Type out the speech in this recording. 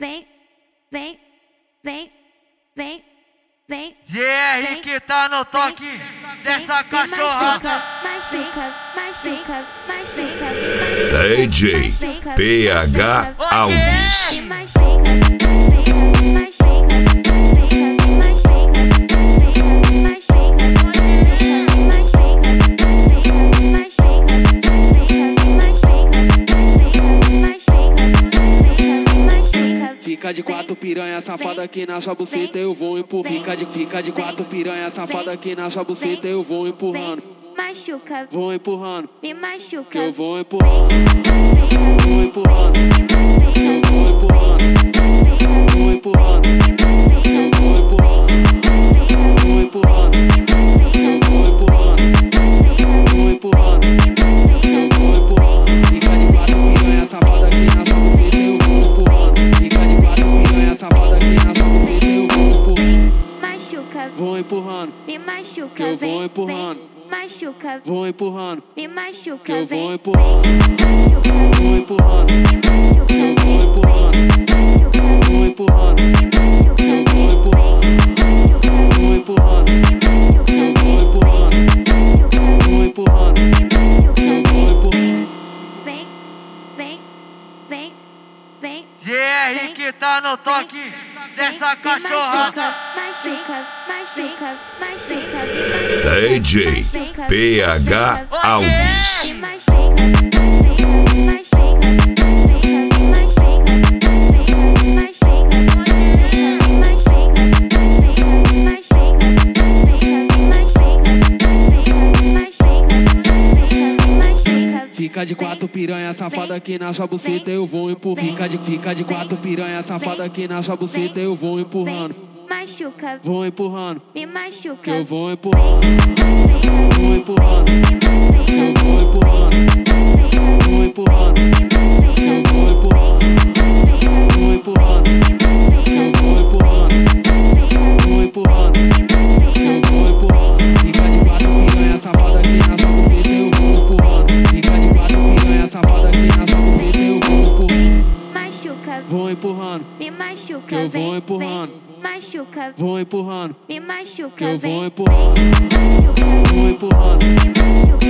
vem, vem, vem, vem, vem. GR que tá no toque dessa cachorrada. Machuca, machuca, machuca, machuca. DJ PH Alves. Fica de quatro piranha safada aqui na sua buceta eu vou empurrando. Fica de, fica de quatro piranha safada aqui na sua buceta eu vou empurrando. Machuca, Vou empurrando, me machuca. eu. Vou empurrando, Machuca, Vou empurrando, me machuca. Que eu vou vem, empurrando. vem. Machuca, vou empurrando. me machuca. Que eu vem, vou empurrando. vem. Machuca, Vou empurrando, me machuca. Que eu vou vem, empurrando. vem. Machuca, vou empurrando. me machuca. Que eu vou vem, empurrando. vem. Machuca, Vou empurrando, me machuca. Que eu vou empurrando. vem. Machuca, vou empurrando. me machuca. Que eu vou empurrando. Vem, vem, vem, vem. GR que tá no toque dessa cachorrada. Machuca, machuca, machuca, machuca. DJ machuca, PH machuca, Alves. Fica de quatro piranha safada aqui na sua buceta eu vou empurrando. Fica de, fica de quatro piranha safada aqui na sua buceta eu vou empurrando. Machuca, Vou empurrando, me machuca. eu vou empurrando. Vou empurrando, me machuca. Que eu vou empurrando. vem. Machuca, vou empurrando. me machuca. Que eu vou empurrando. vem. Machuca, Vou empurrando, me